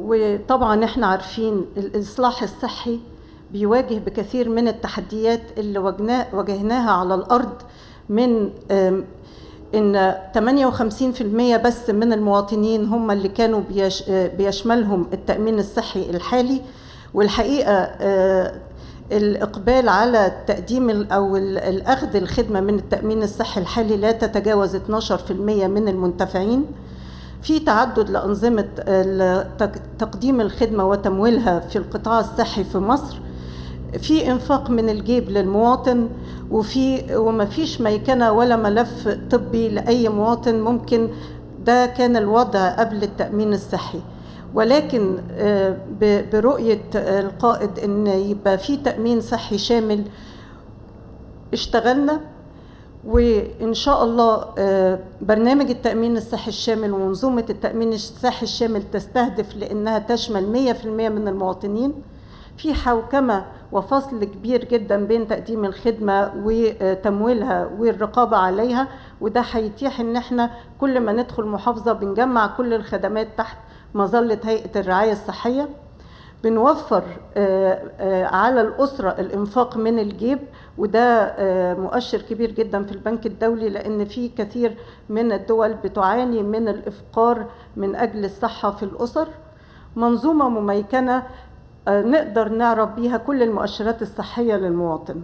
وطبعا إحنا عارفين الإصلاح الصحي بيواجه بكثير من التحديات اللي واجهناها على الأرض من إن 58% بس من المواطنين هم اللي كانوا بيش بيشملهم التأمين الصحي الحالي. والحقيقة آه، الإقبال على تقديم أو ال- الأخذ الخدمة من التأمين الصحي الحالي لا تتجاوز 12% من المنتفعين. في تعدد لأنظمة تقديم الخدمة وتمويلها في القطاع الصحي في مصر. في إنفاق من الجيب للمواطن وفي وما فيش ميكنة ولا ملف طبي لأي مواطن ممكن. ده كان الوضع قبل التأمين الصحي. ولكن آه، برؤية القائد إن يبقى في تأمين صحي شامل اشتغلنا. وإن شاء الله آه، برنامج التأمين الصحي الشامل ومنظومة التأمين الصحي الشامل تستهدف لأنها تشمل 100% من المواطنين. في حوكمة وفصل كبير جدا بين تقديم الخدمة وتمويلها والرقابة عليها وده هيتيح إن إحنا كل ما ندخل محافظة بنجمع كل الخدمات تحت مظلة هيئة الرعاية الصحية. بنوفر آه، آه، على الأسرة الإنفاق من الجيب وده آه، مؤشر كبير جدا في البنك الدولي لأن في كثير من الدول بتعاني من الإفقار من أجل الصحة في الأسر. منظومة مميكنة نقدر نعرف بيها كل المؤشرات الصحية للمواطن.